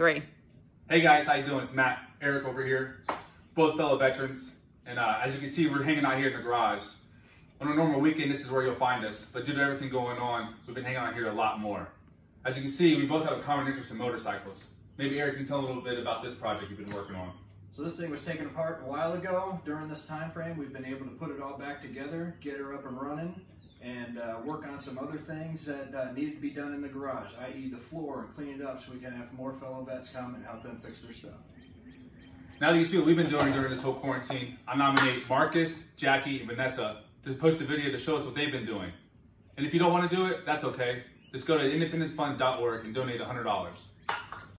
three. Hey guys, how you doing? It's Matt, Eric over here, both fellow veterans. And uh, as you can see, we're hanging out here in the garage. On a normal weekend, this is where you'll find us. But due to everything going on, we've been hanging out here a lot more. As you can see, we both have a common interest in motorcycles. Maybe Eric can tell a little bit about this project you've been working on. So this thing was taken apart a while ago. During this time frame, we've been able to put it all back together, get her up and running, and uh, work on some other things that uh, needed to be done in the garage, i.e. the floor, and clean it up so we can have more fellow vets come and help them fix their stuff. Now that you see what we've been doing during this whole quarantine, I nominate Marcus, Jackie, and Vanessa to post a video to show us what they've been doing. And if you don't want to do it, that's okay. Just go to independencefund.org and donate $100.